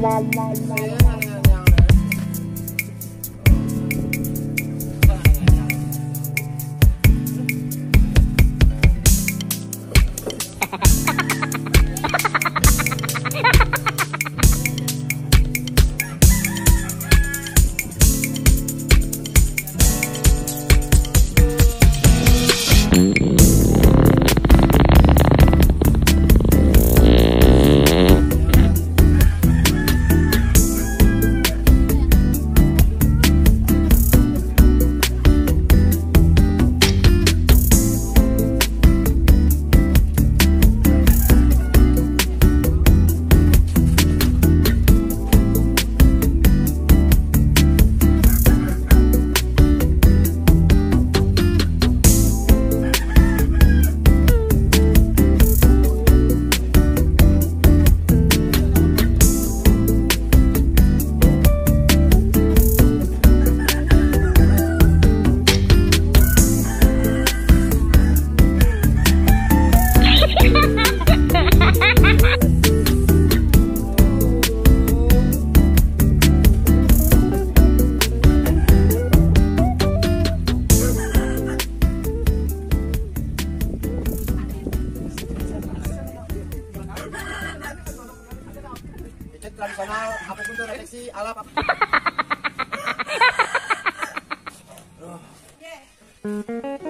Gadget Música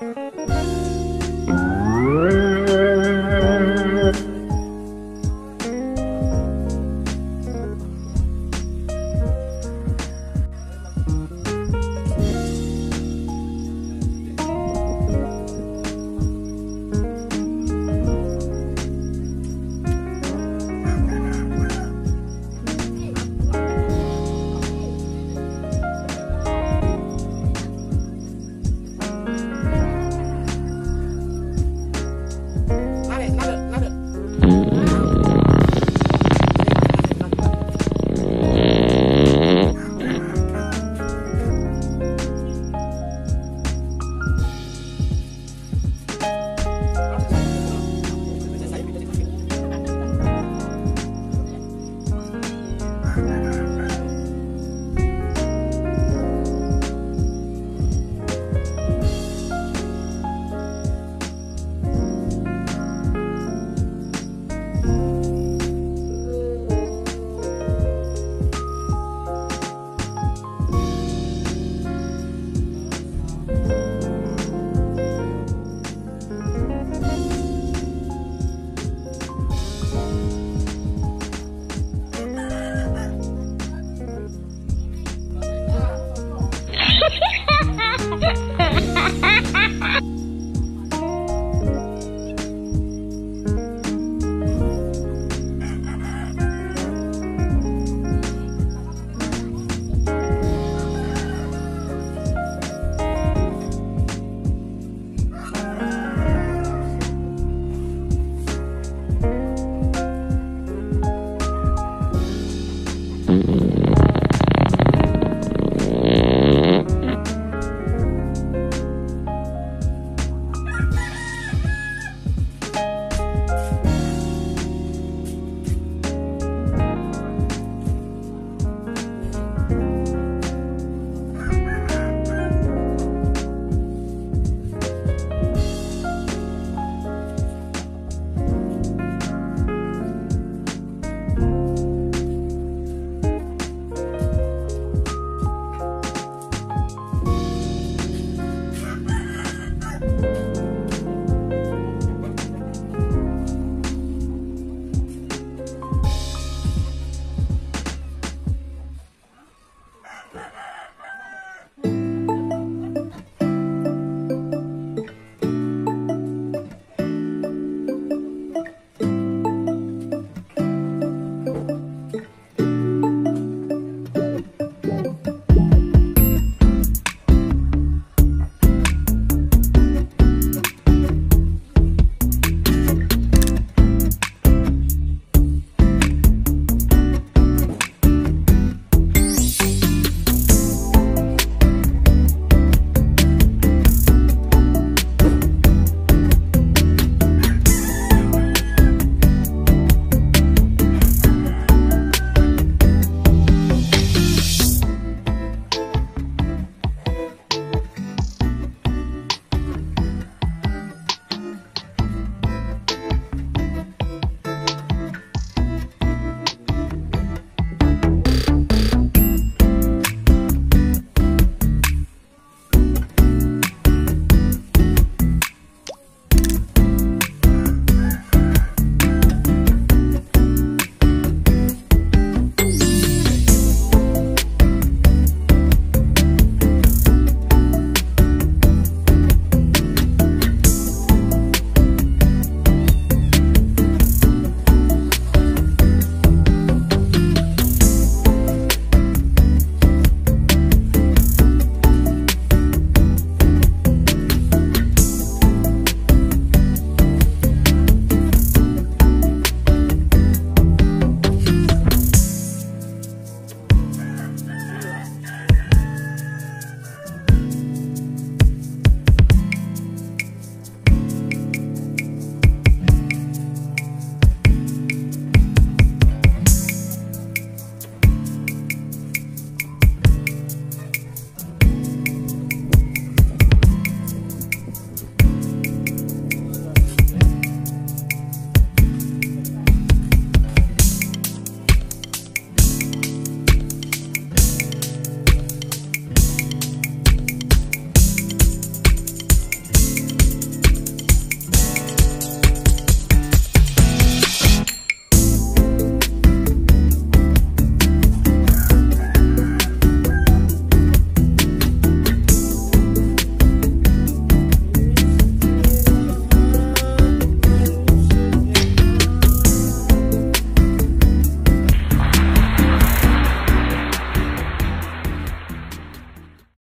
Thank